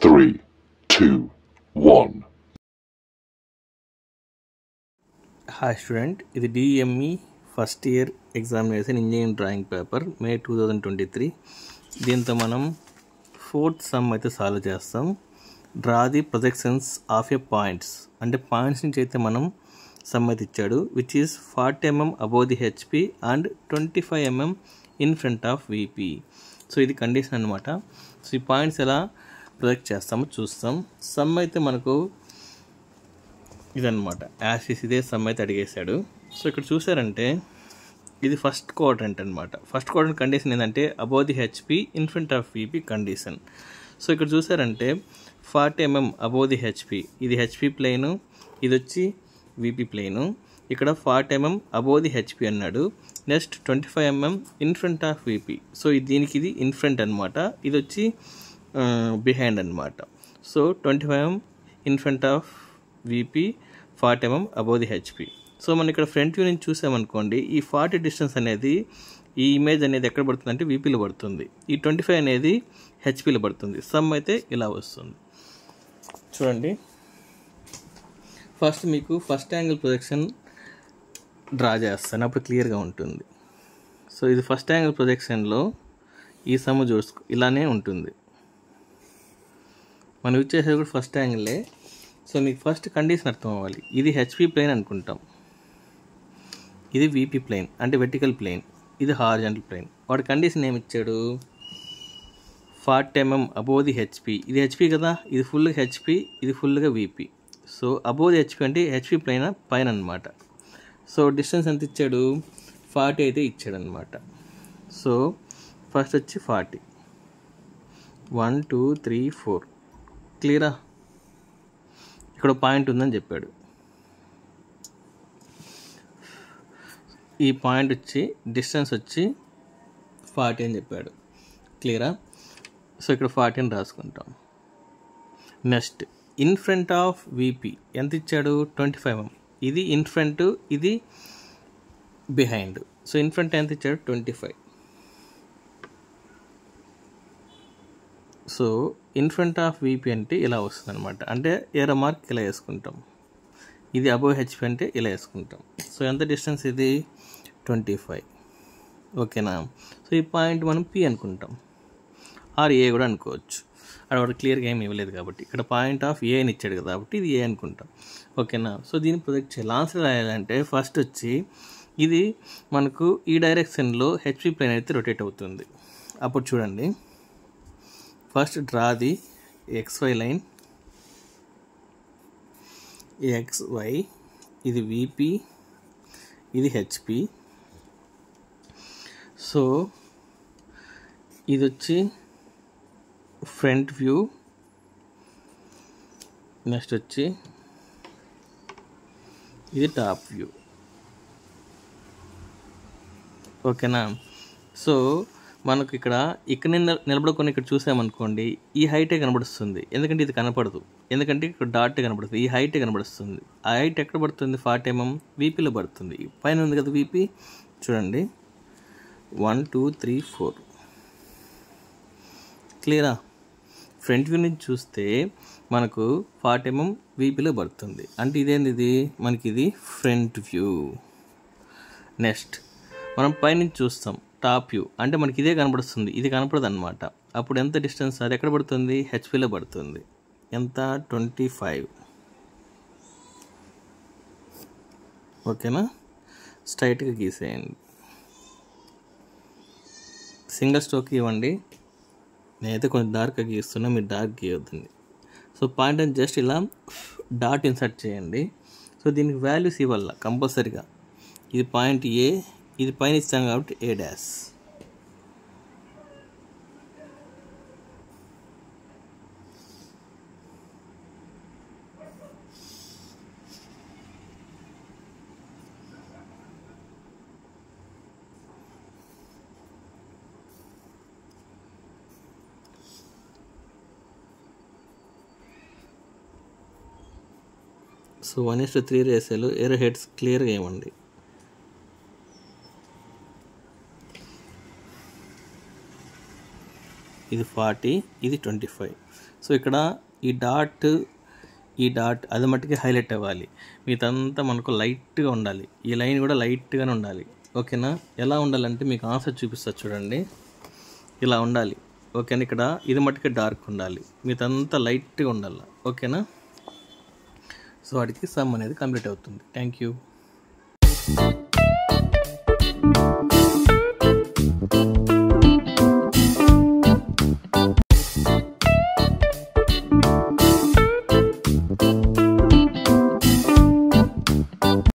three, two, one. Hi student ఇది DME first year examination engineering drawing paper May two thousand twenty three దీంతో మనం fourth sum అయితే solve చేస్తాం. Draw the projections of a points అంటే points నుంచి అయితే మనం సమ్ అయితే ఇచ్చాడు which is forty mm above the HP and twenty five mm in front of VP so ఇది కండిషన్ అనమాట సో ఈ పాయింట్స్ ఎలా ప్రొజెక్ట్ చేస్తాము చూస్తాం. సమ్ అయితే మనకు ఇదన్నమాట. యాసిస్ ఇదే సమ్ అయితే అడిగేశాడు. సో ఇక్కడ చూసారంటే ఇది ఫస్ట్ క్వాడ్రంట్ అనమాట ఫస్ట్ క్వాడ్రంట్ కండిషన్ ఏంటంటే above the HP in front of VP condition so ఇక్కడ చూసారంటే forty mm above the HP ఇది హెచ్పి ప్లేను ఇది వచ్చి విపి ప్లేను ఇక్కడ forty mm above the HP అన్నాడు. Next twenty five mm in front of VP so ఇది దీనికి ఇది ఇన్ఫ్రంట్ అనమాట ఇది వచ్చి బిహైండ్ అనమాట so twenty five mm in front of VP forty mm above the HP so మనం ఇక్కడ ఫ్రంట్ వ్యూ నుంచి చూసామనుకోండి ఈ ఫార్టీ డిస్టెన్స్ అనేది ఈ ఇమేజ్ అనేది ఎక్కడ పడుతుంది అంటే వీపీలో పడుతుంది. ఈ ట్వంటీ ఫైవ్ అనేది హెచ్పిలో పడుతుంది. సమ్ అయితే ఇలా వస్తుంది. చూడండి. ఫస్ట్ మీకు ఫస్ట్ యాంగిల్ ప్రొజెక్షన్ డ్రా చేస్తాను. అప్పుడు క్లియర్గా ఉంటుంది. సో ఇది ఫస్ట్ యాంగిల్ ప్రొజెక్షన్లో ఈ సమ్ చూసుకో ఇలానే ఉంటుంది. మనం ఇచ్చేసేది కూడా ఫస్ట్ యాంగిలే సో మీకు ఫస్ట్ కండిషన్ అర్థం అవ్వాలి ఇది హెచ్పి ప్లేన్ అనుకుంటాం. ఇది విపి ప్లేన్ అంటే వెర్టికల్ ప్లేన్ ఇది హార్జెంటల్ ప్లేన్ వాడు కండిషన్ ఏమి ఇచ్చాడు? Forty mm above the HP ఇది హెచ్పి కదా? ఇది ఫుల్గా హెచ్పి ఇది ఫుల్గా VP so above the HP అంటే హెచ్పి ప్లేన్ పైన అనమాట సో డిస్టెన్స్ ఎంత ఇచ్చాడు? ఫార్టీ అయితే ఇచ్చాడు అనమాట సో ఫస్ట్ వచ్చి forty one two three four క్లియరా? ఇక్కడ పాయింట్ ఉందని చెప్పాడు. ఈ పాయింట్ వచ్చి డిస్టెన్స్ వచ్చి ఫార్టీ అని చెప్పాడు. క్లియరా? సో ఇక్కడ ఫార్టీ అని రాసుకుంటాం. Next in front of VP ఎంత ఇచ్చాడు? ట్వంటీ ఫైవ్ ఎం ఇది ఇన్ ఫ్రంట్ ఇది బిహైండ్. సో ఇన్ ఫ్రంట్ ఎంత ఇచ్చాడు? Twenty five. So in front of VP అంటే ఇలా వస్తుంది అనమాట అంటే ఏరో మార్క్ ఇలా వేసుకుంటాం. ఇది అబోవ్ హెచ్పి అంటే ఇలా వేసుకుంటాం. సో ఎంత డిస్టెన్స్ ఇది? ట్వంటీ ఫైవ్ ఓకేనా? సో ఈ పాయింట్ మనం పి అనుకుంటాం. ఆర్ ఏ కూడా అనుకోవచ్చు. అక్కడ క్లియర్గా ఏమి ఇవ్వలేదు కాబట్టి. ఇక్కడ పాయింట్ ఆఫ్ ఏ అని ఇచ్చాడు కాబట్టి ఇది ఏ అనుకుంటాం. ఓకేనా? సో దీన్ని ప్రొజెక్ట్ చేయాలి ఆన్సర్ రాయాలంటే ఫస్ట్ వచ్చి ఇది మనకు ఈ డైరెక్షన్లో హెచ్పి ప్లేన్ అయితే రొటేట్ అవుతుంది. అప్పుడు చూడండి. First draw the XY line. XY ఇది విపి ఇది హెచ్పి సో ఇది వచ్చి ఫ్రంట్ వ్యూ. నెక్స్ట్ వచ్చి ఇది టాప్ వ్యూ. ఓకేనా? సో మనకు ఇక్కడ ఇక్కడ నిలబడుకొని ఇక్కడ చూసామనుకోండి ఈ హైటే కనబడుస్తుంది. ఎందుకంటే ఇది కనపడదు. ఎందుకంటే ఇక్కడ డాట్ కనబడుతుంది ఈ హైటే కనబడుస్తుంది. ఆ హైట్ ఎక్కడ పడుతుంది? ఫార్టీ mm ఎంఎం వీపీలో పడుతుంది. పైన ఉంది కదా వీపీ చూడండి. వన్ టూ త్రీ ఫోర్ క్లియరా ఫ్రంట్ వ్యూ నుంచి చూస్తే మనకు ఫార్టీ mm ఎంఎం వీపీలో పడుతుంది. అంటే ఇదేంది ఇది? మనకి ఇది ఫ్రంట్ వ్యూ నెక్స్ట్ మనం పైనుంచి చూస్తాం. Top view. అంటే మనకి ఇదే కనబడుతుంది ఇది కనపడదు అనమాట అప్పుడు ఎంత డిస్టెన్స్ సార్? ఎక్కడ పడుతుంది? హెచ్పిలో పడుతుంది. ఎంత? Twenty five. ఓకేనా? స్ట్రైట్గా గీసేయండి. సింగిల్ స్ట్రోక్ ఇవ్వండి. నేనైతే కొంచెం డార్క్గా గీస్తున్నా మీరు డార్క్ గీయొద్దండి. సో పాయింట్ అని జస్ట్ ఇలా డాట్ ఇన్సర్ట్ చేయండి. సో దీనికి వాల్యూస్ ఇవ్వాలి కంపల్సరీగా. ఇది పాయింట్ ఏ ఇది పైన ఇస్తాం కాబట్టి A dash so one is three రేసాలు air heads క్లియర్గా ఇవ్వండి ఇది ఫార్టీ ఇది ట్వంటీ ఫైవ్. సో ఇక్కడ ఈ డాట్ ఈ డాట్ అది మట్టుకి హైలైట్ అవ్వాలి. మీతంతా మనకు లైట్గా ఉండాలి. ఈ లైన్ కూడా లైట్గానే ఉండాలి. ఓకేనా? ఎలా ఉండాలంటే మీకు ఆన్సర్ చూపిస్తా చూడండి. ఇలా ఉండాలి. ఓకేనా? ఇక్కడ ఇది మట్టుకే డార్క్ ఉండాలి. మీదంతా లైట్గా ఉండాలి. ఓకేనా? సో వాటికి సమ్ అనేది కంప్లీట్ అవుతుంది. Thank you.